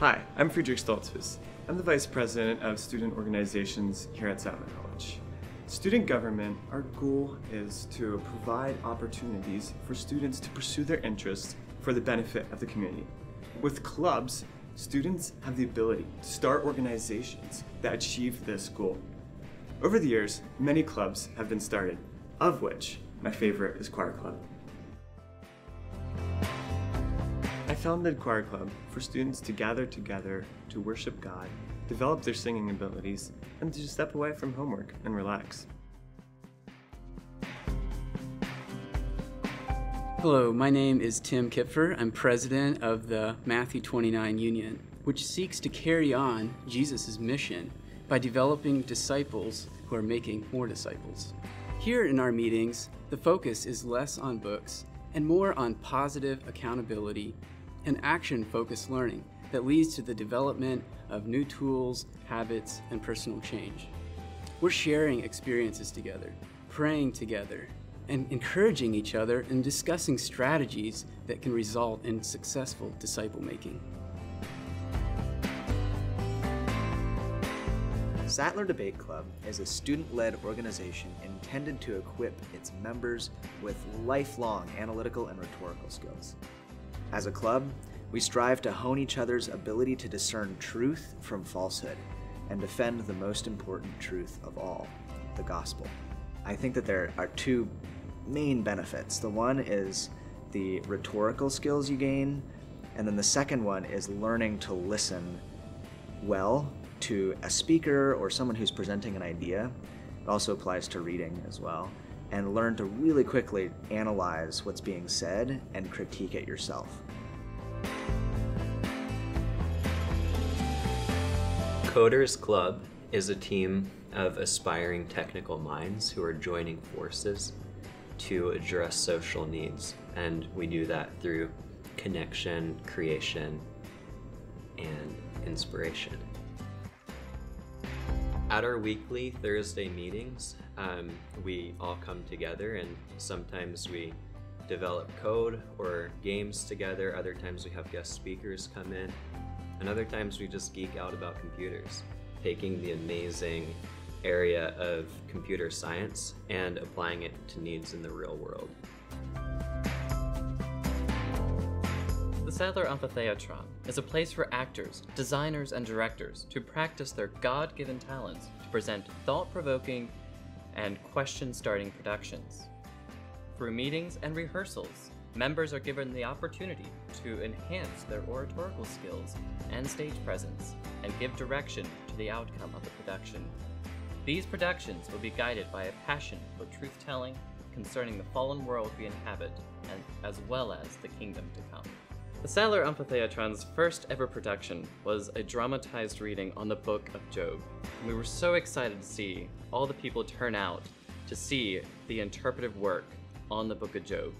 Hi, I'm Friedrich Stoltzfus. I'm the Vice President of Student Organizations here at Sattler College. Student government, our goal is to provide opportunities for students to pursue their interests for the benefit of the community. With clubs, students have the ability to start organizations that achieve this goal. Over the years, many clubs have been started, of which my favorite is Choir Club. Founded Choir Club for students to gather together to worship God, develop their singing abilities, and to step away from homework and relax. Hello, my name is Tim Kipfer. I'm president of the Matthew 29 Union, which seeks to carry on Jesus' mission by developing disciples who are making more disciples. Here in our meetings, the focus is less on books and more on positive accountability and action focused learning that leads to the development of new tools, habits, and personal change. We're sharing experiences together, praying together, and encouraging each other and discussing strategies that can result in successful disciple making. Sattler Debate Club is a student led organization intended to equip its members with lifelong analytical and rhetorical skills. As a club, we strive to hone each other's ability to discern truth from falsehood and defend the most important truth of all the gospel. I think that there are two main benefits. The one is the rhetorical skills you gain, and then the second one is learning to listen well to a speaker or someone who's presenting an idea. It also applies to reading as well. And learn to really quickly analyze what's being said and critique it yourself. Coders Club is a team of aspiring technical minds who are joining forces to address social needs. And we do that through connection, creation, and inspiration. At our weekly Thursday meetings, um, we all come together and sometimes we develop code or games together. Other times we have guest speakers come in. And other times we just geek out about computers, taking the amazing area of computer science and applying it to needs in the real world. The Sattler Amphitheatron is a place for actors, designers, and directors to practice their God given talents to present thought provoking and question starting productions. Through meetings and rehearsals, members are given the opportunity to enhance their oratorical skills and stage presence and give direction to the outcome of the production. These productions will be guided by a passion for truth telling concerning the fallen world we inhabit, and as well as the kingdom to come. The Sattler Amphitheatron's first ever production was a dramatized reading on the Book of Job. And we were so excited to see all the people turn out to see the interpretive work on the Book of Job.